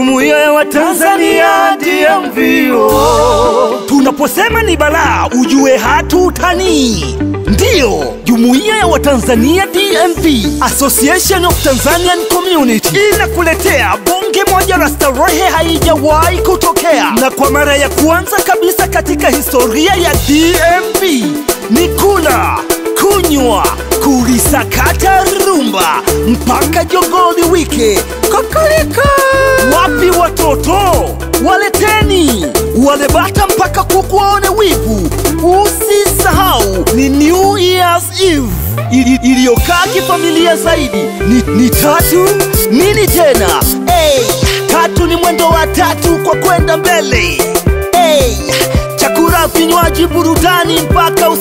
Jumuiya ya Watanzania DMV. Tunaposema ni balaa, ujue hatutanii. Ndiyo, Jumuiya ya Watanzania DMV, Association of Tanzanian Community, inakuletea bunge moja la starehe haijawahi kutokea, na kwa mara ya kwanza kabisa katika historia ya DMV ni kula, kunywa, kulisakata rumba mpaka jogoli wike kokoleka. Wapi watoto? Waleteni wale bata mpaka kuku waone wivu. Usisahau ni New Year's Eve ili- iliyokaa kifamilia zaidi. Ni, ni tatu nini tena? Hey, tatu ni mwendo wa tatu kwa kwenda mbele. Hey, chakula, vinywaji, burudani mpaka bila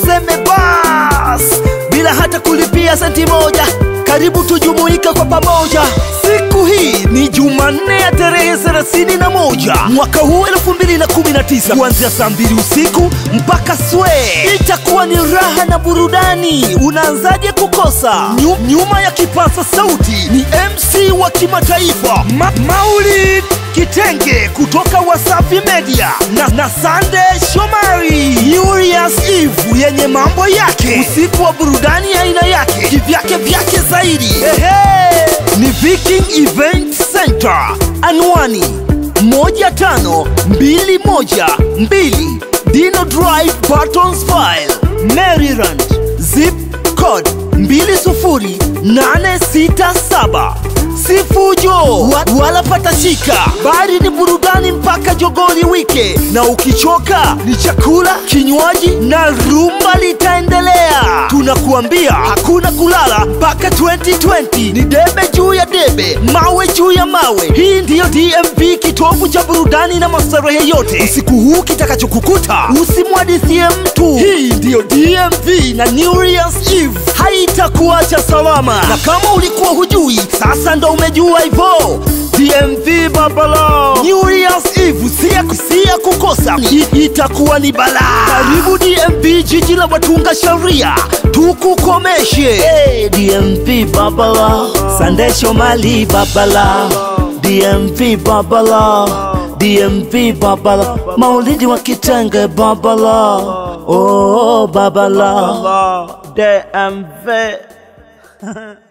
kulipia senti moja. Karibu tujumuika kwa pamoja. Siku hii ni Jumanne ya tarehe 31 mwaka huu 2019 kuanzia saa mbili usiku mpaka swe. Itakuwa ni raha na burudani. Unaanzaje kukosa? Nyu, nyuma ya kipasa sauti ni MC wa kimataifa Ma, Maulid Kitenge kutoka Wasafi Media na, na Sande Shomari. Year's Eve yenye mambo yake, usiku wa burudani aina yake, kivyake vyake zaidi. Ehe, ni Viking Event Center, anwani moja tano mbili moja mbili. Dino Drive, Bartonsville, Maryland, zip code 20867 si fujo wala patashika, bali ni burudani mpaka jogoli wike, na ukichoka ni chakula, kinywaji na rumba litaendelea. Tunakuambia hakuna kulala mpaka 2020. Ni debe juu ya debe, mawe juu ya mawe. Hii ndiyo DMV, kitovu cha burudani na mastarehe yote. Usiku huu kitakachokukuta usimwadithie mtu. Hii ndiyo DMV na New Year's Eve haitakuacha salama, na kama ulikuwa hujui, sasa ndo umejua hivyo. DMV babalo New Year's Eve si ya kukosa, I- itakuwa ni bala Karibu DMV, jiji la watunga sheria, tukukomeshe. Hey, DMV babalo, Sande Shomali Babala, DMV Babala, DMV Babala, Maulidi wa Kitenge Babala, oh Babala, DMV